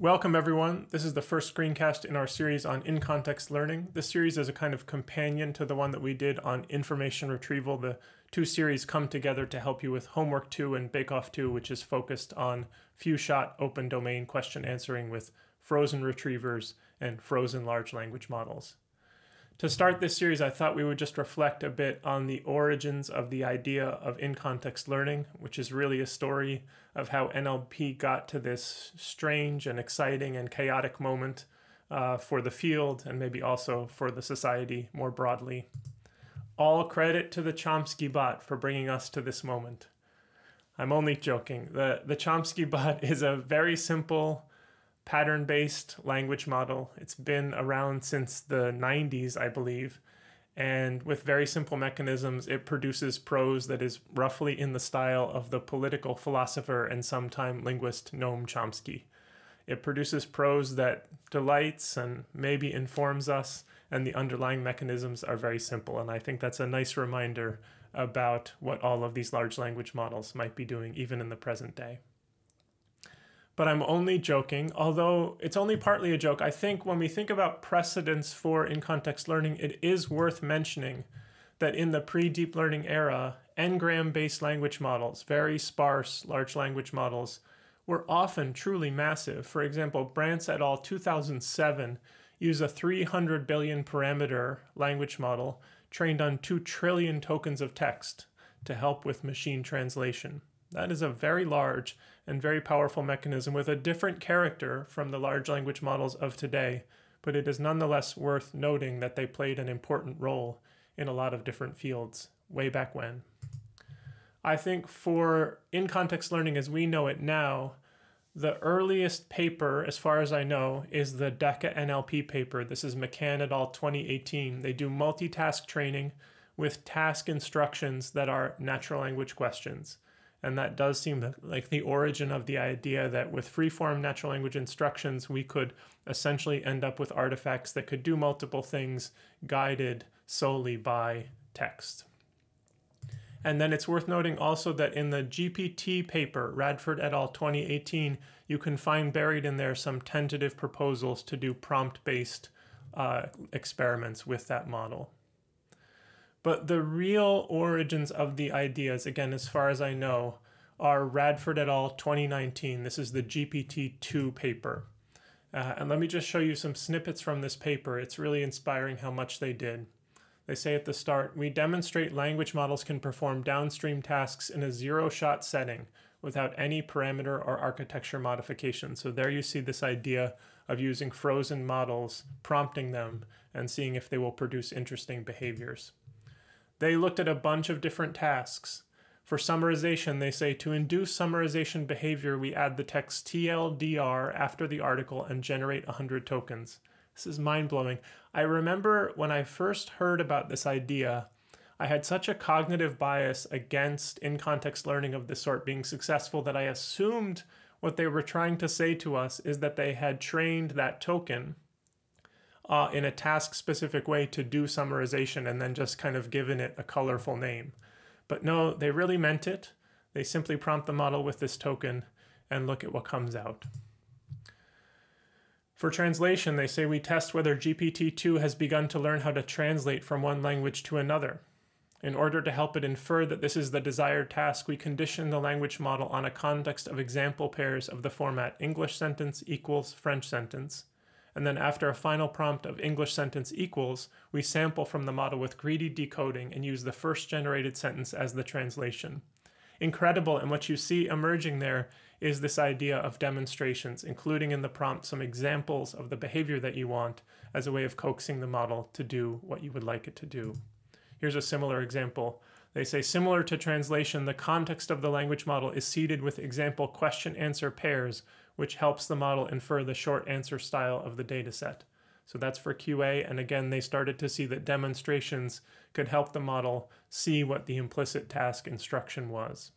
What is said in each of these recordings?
Welcome everyone. This is the first screencast in our series on in-context learning. This series is a kind of companion to the one that we did on information retrieval. The two series come together to help you with Homework 2 and Bake Off 2, which is focused on few-shot open domain question answering with frozen retrievers and frozen large language models. To start this series, I thought we would just reflect a bit on the origins of the idea of in-context learning, which is really a story of how NLP got to this strange and exciting and chaotic moment uh, for the field and maybe also for the society more broadly. All credit to the Chomsky bot for bringing us to this moment. I'm only joking. The, the Chomsky bot is a very simple pattern based language model. It's been around since the 90s, I believe. And with very simple mechanisms, it produces prose that is roughly in the style of the political philosopher and sometime linguist Noam Chomsky. It produces prose that delights and maybe informs us, and the underlying mechanisms are very simple. And I think that's a nice reminder about what all of these large language models might be doing, even in the present day but I'm only joking, although it's only partly a joke. I think when we think about precedents for in context learning, it is worth mentioning that in the pre deep learning era, n-gram based language models, very sparse large language models, were often truly massive. For example, Brants et al. 2007 use a 300 billion parameter language model trained on 2 trillion tokens of text to help with machine translation. That is a very large and very powerful mechanism with a different character from the large language models of today, but it is nonetheless worth noting that they played an important role in a lot of different fields way back when. I think for in-context learning as we know it now, the earliest paper, as far as I know, is the decaNLP paper. This is McCann et al. 2018. They do multitask training with task instructions that are natural language questions. And that does seem like the origin of the idea that with free-form natural language instructions, we could essentially end up with artifacts that could do multiple things guided solely by text. And then it's worth noting also that in the GPT paper, Radford et al. 2018, you can find buried in there some tentative proposals to do prompt-based uh, experiments with that model. But the real origins of the ideas, again, as far as I know, are Radford et al. 2019. This is the GPT-2 paper. Uh, and let me just show you some snippets from this paper. It's really inspiring how much they did. They say at the start, we demonstrate language models can perform downstream tasks in a zero-shot setting without any parameter or architecture modification. So there you see this idea of using frozen models, prompting them, and seeing if they will produce interesting behaviors. They looked at a bunch of different tasks. For summarization, they say to induce summarization behavior, we add the text TLDR after the article and generate 100 tokens. This is mind blowing. I remember when I first heard about this idea, I had such a cognitive bias against in context learning of this sort being successful that I assumed what they were trying to say to us is that they had trained that token uh, in a task specific way to do summarization and then just kind of given it a colorful name. But no, they really meant it. They simply prompt the model with this token and look at what comes out. For translation, they say we test whether GPT-2 has begun to learn how to translate from one language to another. In order to help it infer that this is the desired task, we condition the language model on a context of example pairs of the format English sentence equals French sentence, and then after a final prompt of English sentence equals, we sample from the model with greedy decoding and use the first generated sentence as the translation. Incredible, and what you see emerging there is this idea of demonstrations, including in the prompt some examples of the behavior that you want as a way of coaxing the model to do what you would like it to do. Here's a similar example. They say similar to translation, the context of the language model is seeded with example question answer pairs which helps the model infer the short answer style of the dataset. So that's for QA. And again, they started to see that demonstrations could help the model see what the implicit task instruction was.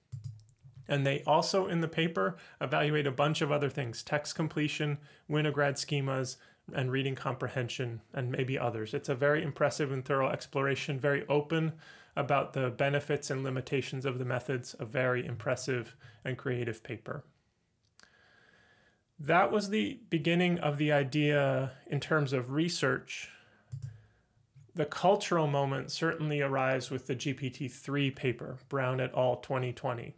And they also, in the paper, evaluate a bunch of other things, text completion, Winograd schemas, and reading comprehension, and maybe others. It's a very impressive and thorough exploration, very open about the benefits and limitations of the methods, a very impressive and creative paper. that was the beginning of the idea in terms of research. The cultural moment certainly arrives with the GPT-3 paper, Brown et al. 2020,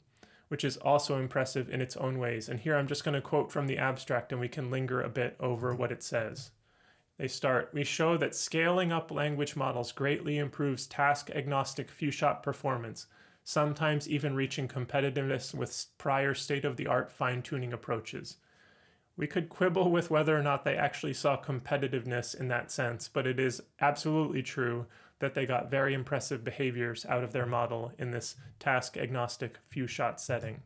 which is also impressive in its own ways. And here I'm just going to quote from the abstract and we can linger a bit over what it says. They start, we show that scaling up language models greatly improves task agnostic few shot performance, sometimes even reaching competitiveness with prior state of the art fine tuning approaches. We could quibble with whether or not they actually saw competitiveness in that sense, but it is absolutely true that they got very impressive behaviors out of their model in this task agnostic few shot setting.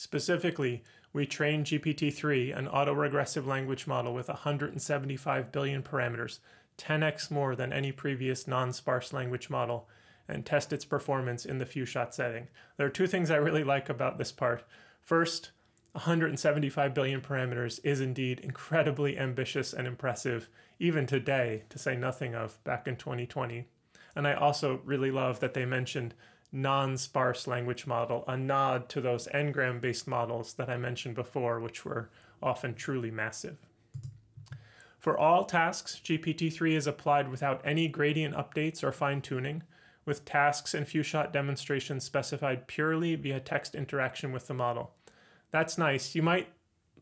Specifically, we trained GPT-3, an autoregressive language model with 175 billion parameters, 10x more than any previous non-sparse language model, and test its performance in the few shot setting. There are two things I really like about this part. First, 175 billion parameters is indeed incredibly ambitious and impressive, even today, to say nothing of back in 2020. And I also really love that they mentioned non-sparse language model, a nod to those n-gram-based models that I mentioned before, which were often truly massive. For all tasks, GPT-3 is applied without any gradient updates or fine-tuning, with tasks and few-shot demonstrations specified purely via text interaction with the model that's nice. You might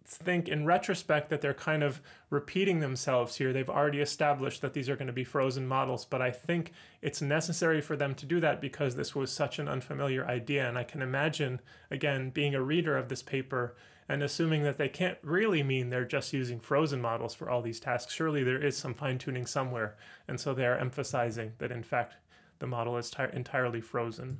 think in retrospect that they're kind of repeating themselves here. They've already established that these are going to be frozen models, but I think it's necessary for them to do that because this was such an unfamiliar idea. And I can imagine, again, being a reader of this paper and assuming that they can't really mean they're just using frozen models for all these tasks. Surely there is some fine tuning somewhere. And so they are emphasizing that, in fact, the model is entirely frozen.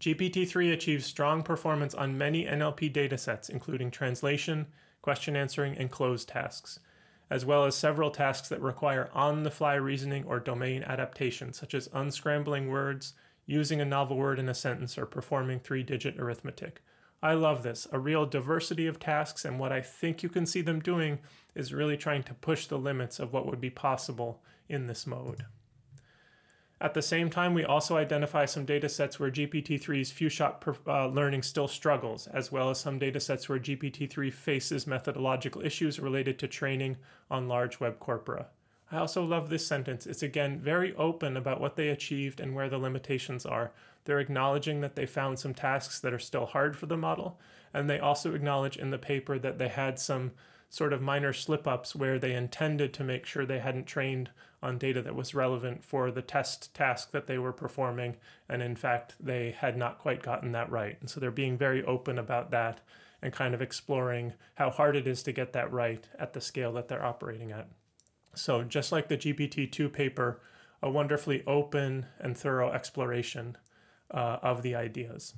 GPT-3 achieves strong performance on many NLP datasets, including translation, question answering, and cloze tasks, as well as several tasks that require on-the-fly reasoning or domain adaptation, such as unscrambling words, using a novel word in a sentence, or performing three-digit arithmetic. I love this, a real diversity of tasks, and what I think you can see them doing is really trying to push the limits of what would be possible in this mode. At the same time, we also identify some data sets where GPT-3's few-shot uh, learning still struggles, as well as some data sets where GPT-3 faces methodological issues related to training on large web corpora. I also love this sentence. It's again very open about what they achieved and where the limitations are. They're acknowledging that they found some tasks that are still hard for the model, and they also acknowledge in the paper that they had some sort of minor slip ups where they intended to make sure they hadn't trained on data that was relevant for the test task that they were performing. And in fact, they had not quite gotten that right. And so they're being very open about that and kind of exploring how hard it is to get that right at the scale that they're operating at. So, just like the GPT 2 paper, a wonderfully open and thorough exploration uh, of the ideas.